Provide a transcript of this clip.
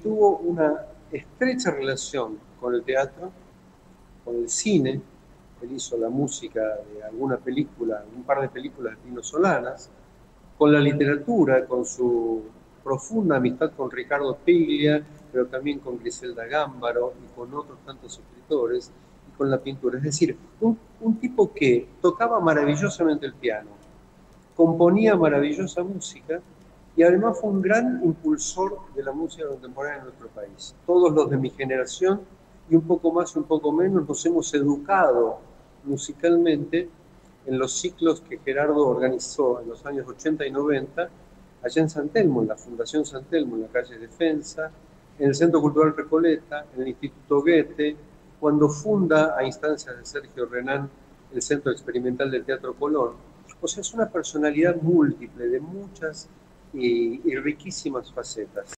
tuvo una estrecha relación con el teatro, con el cine. Él hizo la música de alguna película, un par de películas de Pino Solanas, con la literatura, con su profunda amistad con Ricardo Piglia, pero también con Griselda Gámbaro y con otros tantos escritores, y con la pintura. Es decir, un, un tipo que tocaba maravillosamente el piano, componía maravillosa música y además fue un gran impulsor de la música contemporánea en nuestro país. Todos los de mi generación y un poco más y un poco menos nos hemos educado musicalmente en los ciclos que Gerardo organizó en los años 80 y 90 allá en San Telmo, en la Fundación San Telmo, en la calle Defensa, en el Centro Cultural Recoleta, en el Instituto Goethe, cuando funda a instancias de Sergio Renán el Centro Experimental del Teatro Colón. O sea, es una personalidad múltiple de muchas y, riquísimas facetas.